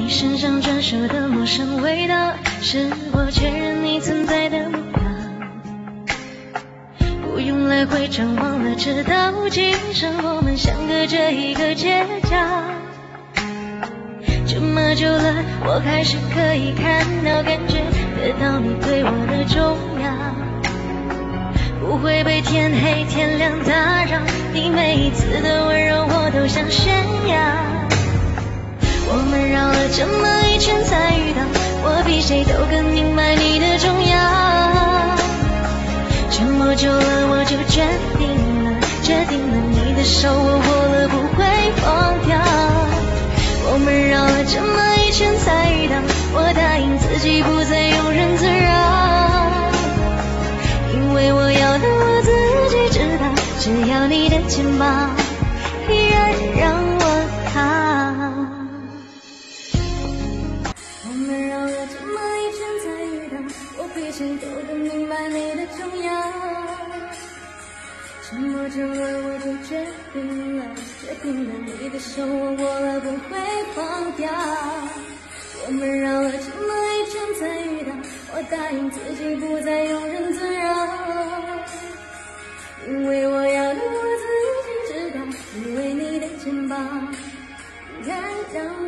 你身上专属的陌生味道，是我确认你存在的目标。不用来回张望了，知道今生我们相隔着一个街角。这么久了，我还是可以看到、感觉得到你对我的重要。不会被天黑天亮打扰，你每一次的温柔我都想圈才遇到，我比谁都更明白你的重要。这么久了我就决定了，决定了你的手我握了不会放掉。我们绕了这么一圈才遇到，我答应自己不再庸人自扰。因为我要的我自己知道，只要你的肩膀依然让谁都更明白你的重要。这么久了我就决定了，决定了你的手我握了不会放掉。我们绕了这么一圈才遇到，我答应自己不再庸人自扰，因为我要的我自己知道，因为你的肩膀依然让。